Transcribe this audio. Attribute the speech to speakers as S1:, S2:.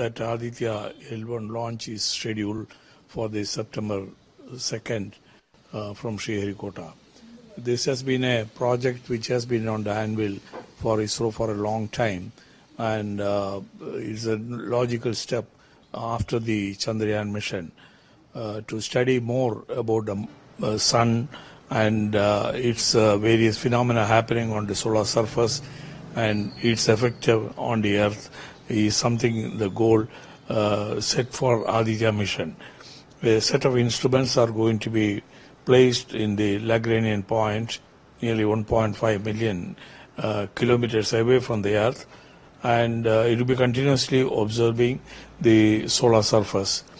S1: that Aditya L1 launch is scheduled for the September 2nd uh, from Sriharikota. This has been a project which has been on the anvil for ISRO for a long time, and uh, it's a logical step after the Chandrayaan mission uh, to study more about the uh, sun and uh, its uh, various phenomena happening on the solar surface and its effect on the earth is something the goal uh, set for Aditya mission. A set of instruments are going to be placed in the Lagrangian point, nearly 1.5 million uh, kilometers away from the Earth, and uh, it will be continuously observing the solar surface.